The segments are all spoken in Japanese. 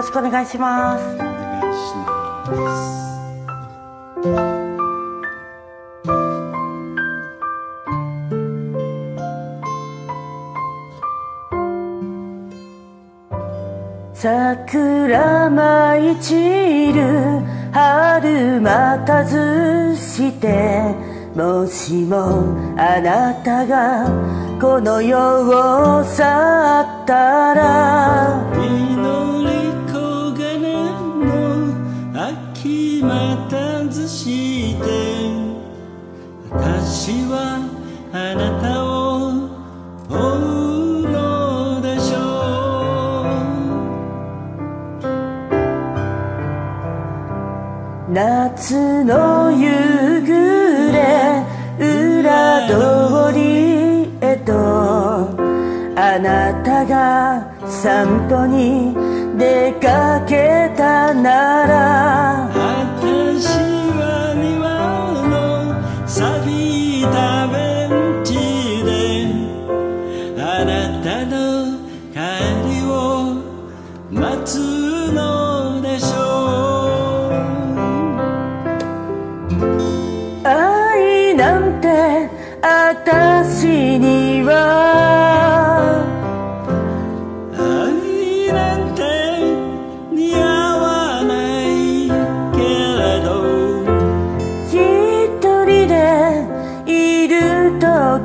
ろしくお願いしますお願いします。桜舞い散る春待たずしてもしもあなたがこの世を去ったら夏の夕暮れ裏通りへとあなたが散歩に出かけたなら私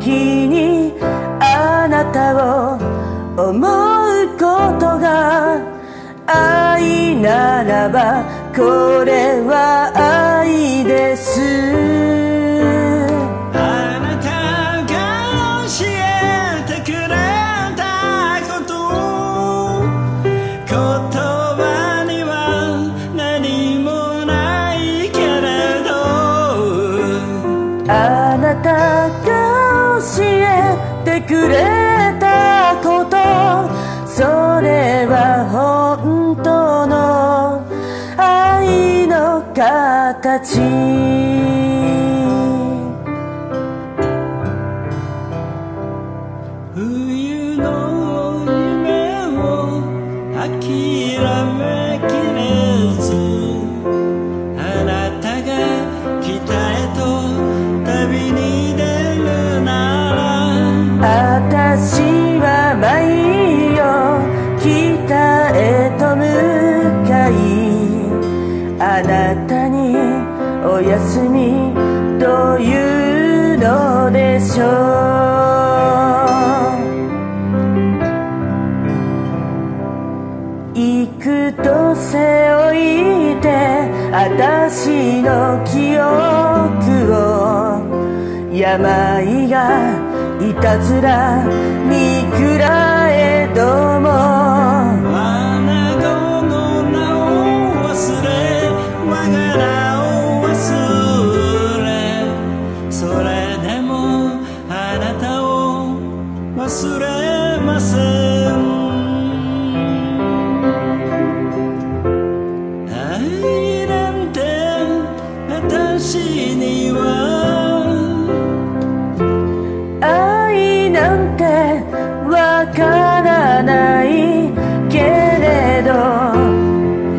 時にあなたを思うことが愛ならばこれはくれたことそれは本当の愛の形。冬の夢を諦めきでしょう。幾と背負いて私の記憶を。病がいたずらにくらえども。あなたの名を忘れ我が名を忘れ。それでもなたを忘れません。愛なんて私には愛なんてわからないけれど。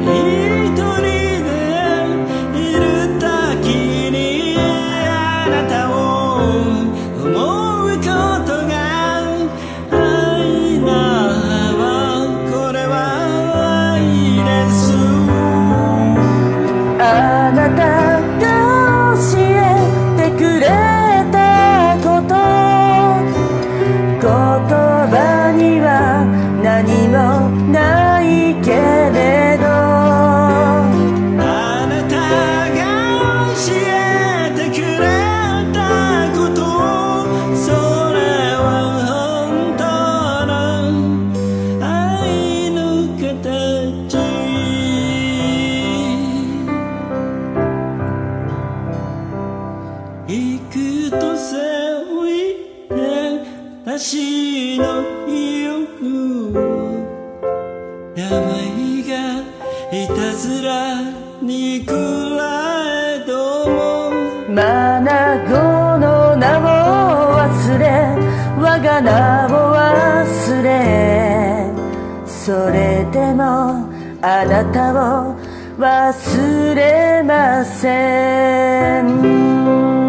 一人でいる時にあなたをには何もない私の記憶を病がいたずらにくらえども。マナゴの名を忘れ我が名を忘れ。それでもあなたを忘れません。